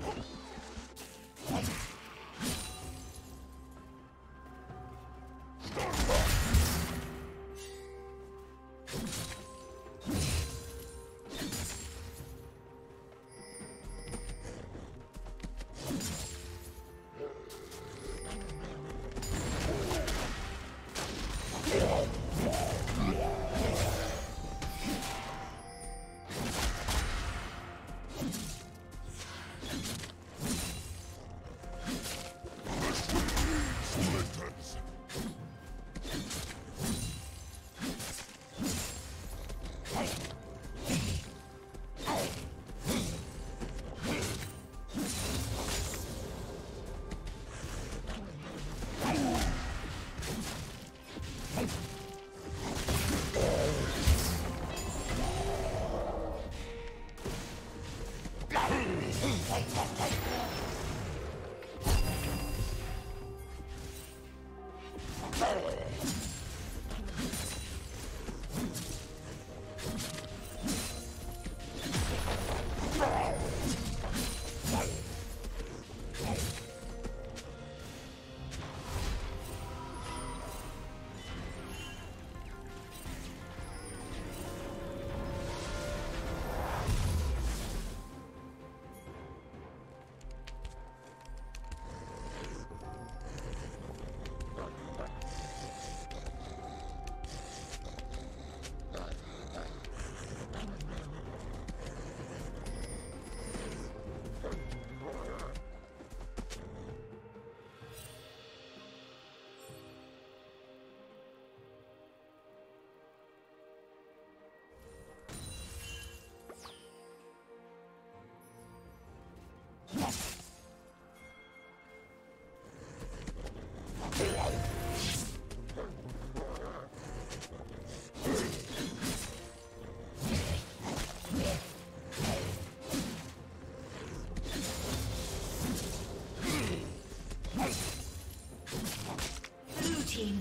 you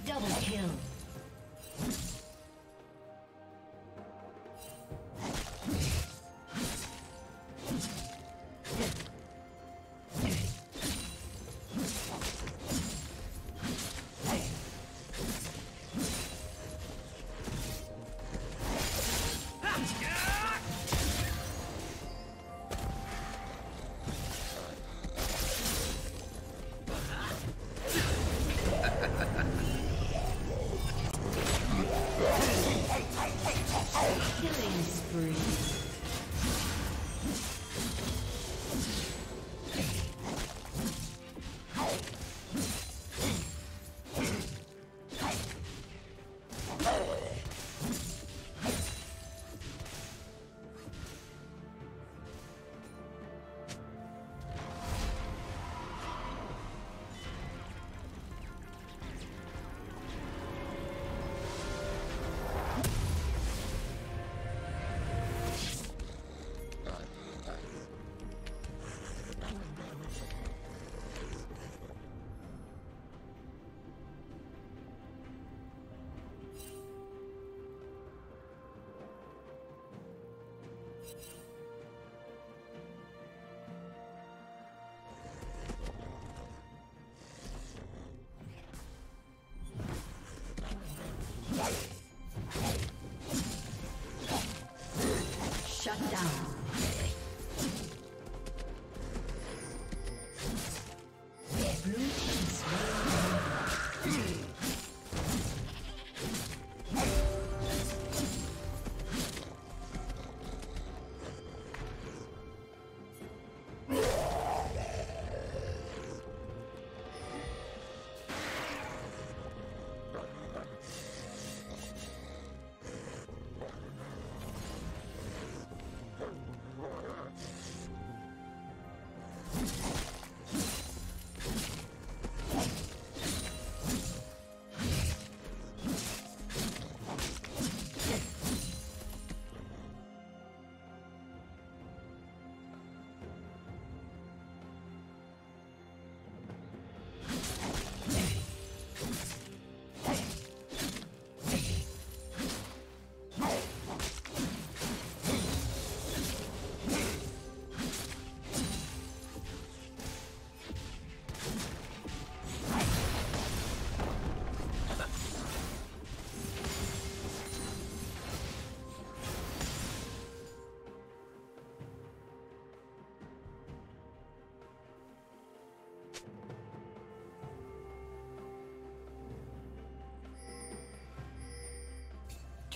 double kill. Shut down.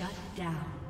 Shut down.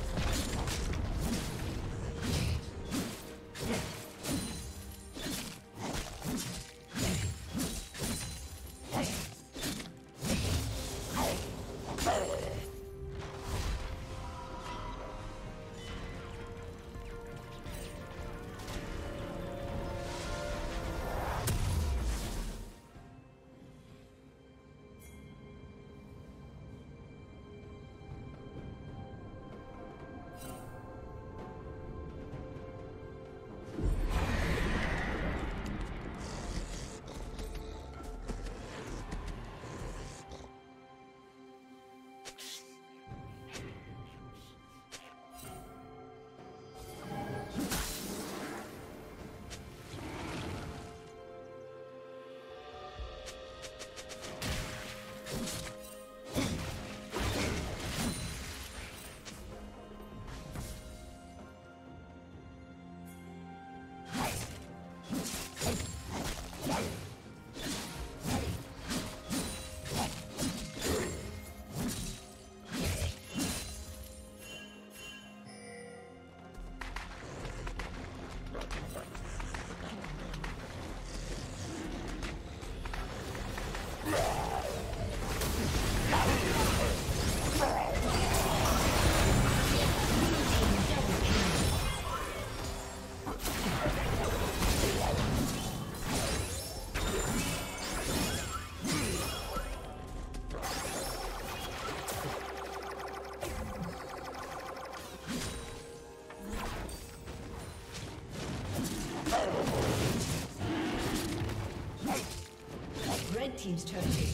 Team's turret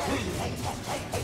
はいはいはい。